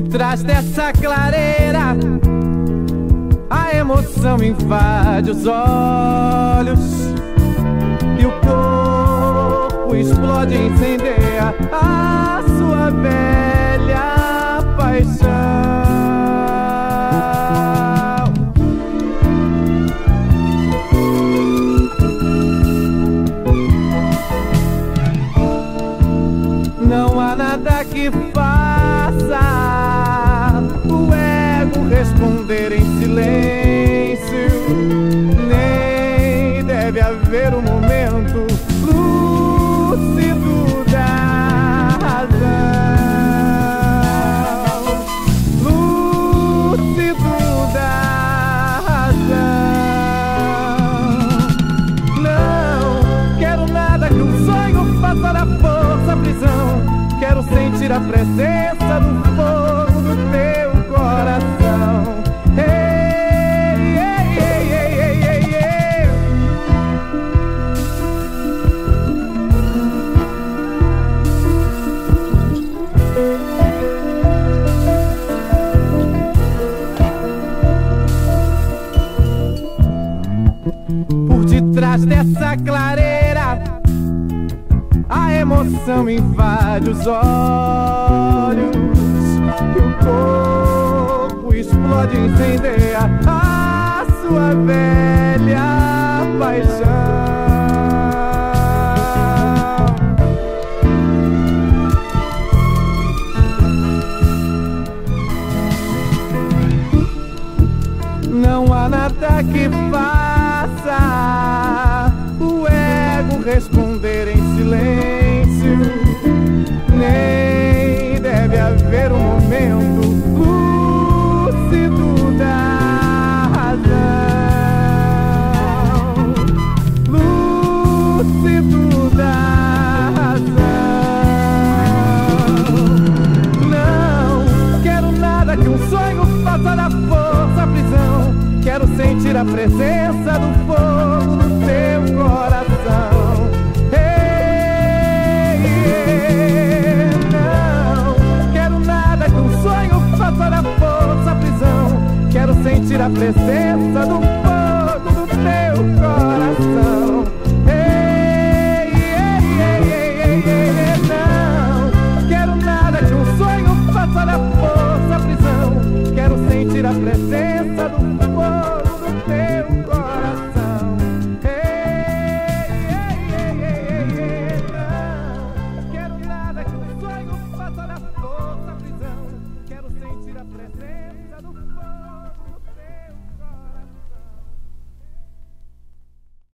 detrás dessa clareira, a emoção invade os olhos e o corpo explode e incendeia a sua velha paixão. Não há nada que faça haver um momento lúcido da razão. Lúcido da razão. Não quero nada que um sonho faça da força prisão. Quero sentir a presença do Detrás dessa clareira, a emoção invade os olhos e o corpo explode e incendeia a sua velha paixão. Que faça responder em silêncio. Nem deve haver um momento lúcido da razão. Lúcido da razão. Não quero nada que um sonho faça da força prisão. Quero sentir a presença presença do fogo no teu coração. Ei, ei, ei, ei, ei, não quero nada que um sonho faça da força prisão. Quero sentir a presença do